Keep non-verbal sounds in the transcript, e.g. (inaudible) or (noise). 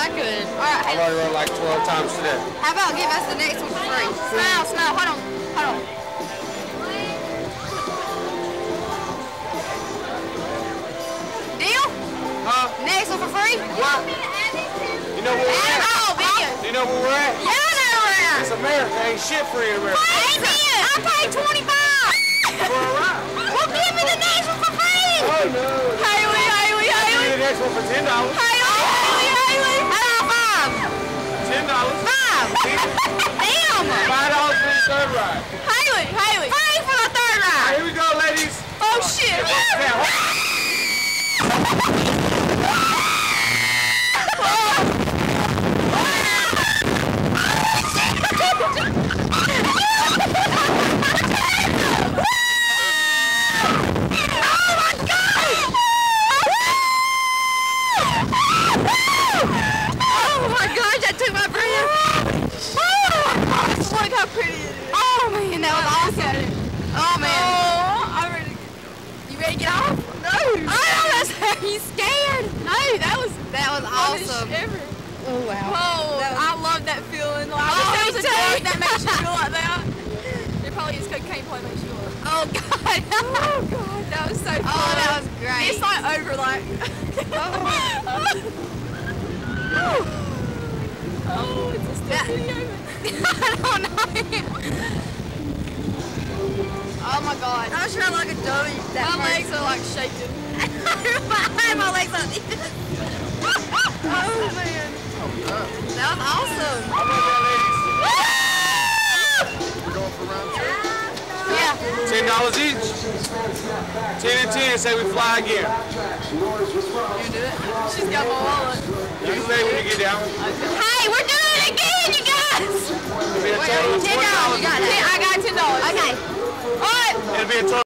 I could. All right, I've already run like 12 times today. how about give us the next one for free? Smile, smile. Hold on, hold on. Deal? Huh? Next one for free? What? You know where we're at? oh, video. You know where we're at? Yeah, I know where I am. It's America. Ain't shit free in America. Hey, man, I paid 25. For a ride. Well, give me the next one for free. Oh, no. Haley, Haley, Give me the next one for $10. Haley, $5 for the third ride. Haley, Haley. Five for the third All right, ride. here we go, ladies. Oh, shit. Now, Oh my gosh, that took my breath. Oh, look how pretty it is. Oh man, that was awesome. Oh man. Oh, I'm ready. You ready to get off? No. Oh, that's he's scared. No, that was That was awesome. Oh wow. Whoa, was- I love that feeling. Like, Oh, I wish there was a drug that (laughs) makes you feel like that. It probably is cocaine probably makes you like Oh god. (laughs) Oh god, that was so fun. Oh, that was great. It's like over like (laughs) oh. oh, it's a still That- video. I don't know. Oh my god. I'm sure like a dummy. That My legs hurts. are like shaking. (laughs) my legs on. (laughs) Oh man. That was awesome. how about that, ladies? We're going for round two. Yeah. $10 each. 10 and 10 say we fly again. You do it? She's got my wallet. You can pay when you get down. Hey, we're doing it again, you guys. It'll be a total of $20. Ten dollars. You got that. I got ten dollars. Okay. It'll be a total